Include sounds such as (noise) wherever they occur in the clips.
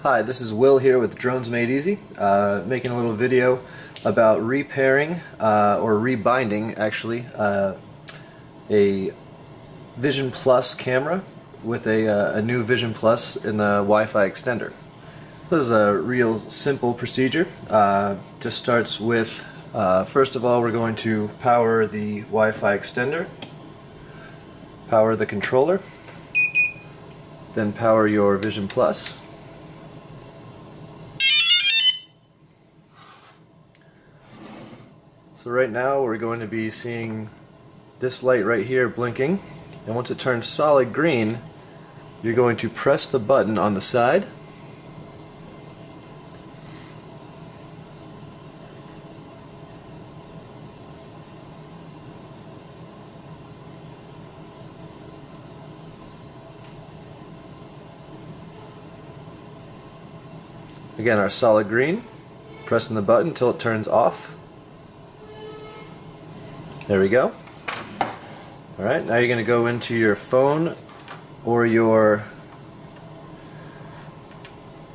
Hi, this is Will here with Drones Made Easy, uh, making a little video about repairing uh, or rebinding actually uh, a Vision Plus camera with a, uh, a new Vision Plus in the Wi-Fi extender. This is a real simple procedure. Uh, just starts with, uh, first of all, we're going to power the Wi-Fi extender, power the controller, then power your Vision Plus. So right now we're going to be seeing this light right here blinking and once it turns solid green you're going to press the button on the side Again, our solid green, pressing the button until it turns off. There we go. Alright, now you're going to go into your phone or your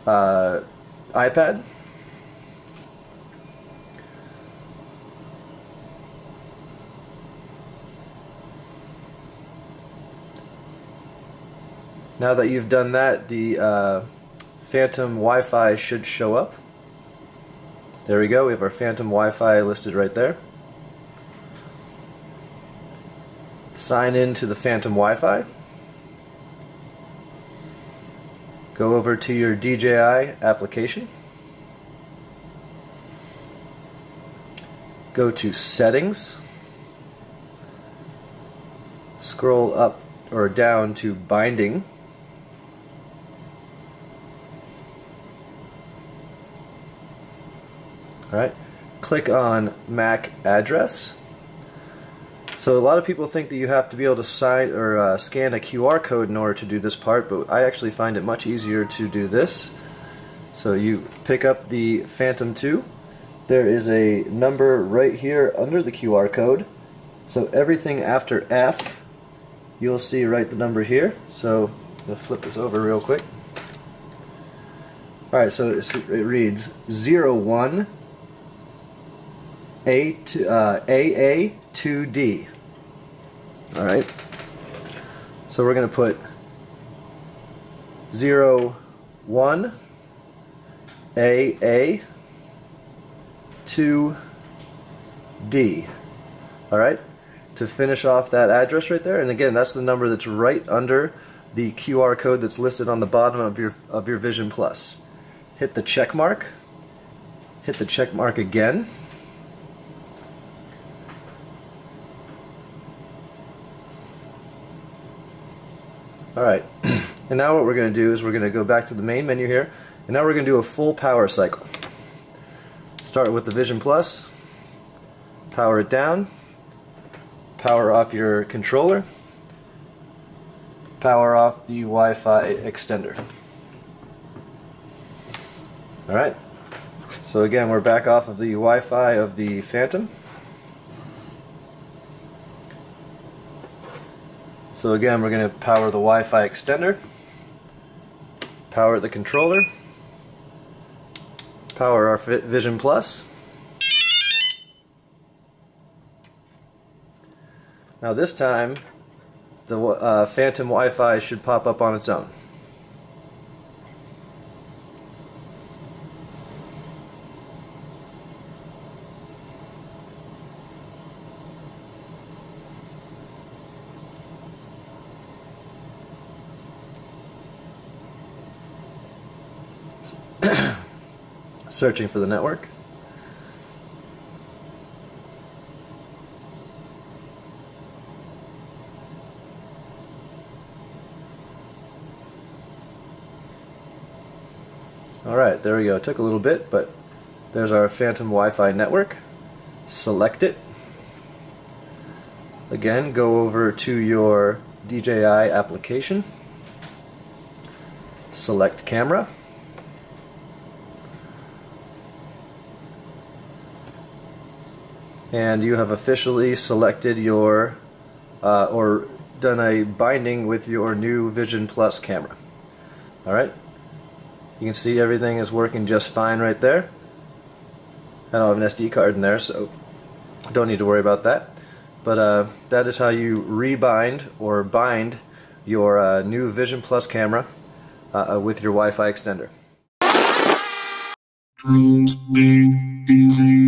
uh, iPad. Now that you've done that, the uh, Phantom Wi-Fi should show up. There we go, we have our Phantom Wi-Fi listed right there. Sign in to the Phantom Wi-Fi. Go over to your DJI application. Go to Settings. Scroll up or down to Binding. Alright, click on MAC address. So a lot of people think that you have to be able to sign or uh, scan a QR code in order to do this part, but I actually find it much easier to do this. So you pick up the Phantom 2. There is a number right here under the QR code. So everything after F, you'll see right the number here. So I'm going to flip this over real quick. Alright, so it reads 01 a to, uh, AA2D. All right. So we're going to put 0, 1, AA, 2, D. All right. To finish off that address right there, and again, that's the number that's right under the QR code that's listed on the bottom of your of your Vision Plus. Hit the check mark. Hit the check mark again. Alright, (clears throat) and now what we're going to do is we're going to go back to the main menu here, and now we're going to do a full power cycle. Start with the Vision Plus, power it down, power off your controller, power off the Wi-Fi extender. Alright, so again we're back off of the Wi-Fi of the Phantom. So again, we're going to power the Wi-Fi extender, power the controller, power our Vision Plus. Now this time, the uh, Phantom Wi-Fi should pop up on its own. (coughs) searching for the network. Alright, there we go. It took a little bit, but there's our Phantom Wi-Fi network. Select it. Again, go over to your DJI application. Select camera. And you have officially selected your uh, or done a binding with your new Vision Plus camera. Alright? You can see everything is working just fine right there. I don't have an SD card in there, so don't need to worry about that. But uh, that is how you rebind or bind your uh, new Vision Plus camera uh, uh with your Wi-Fi extender. Drones made easy.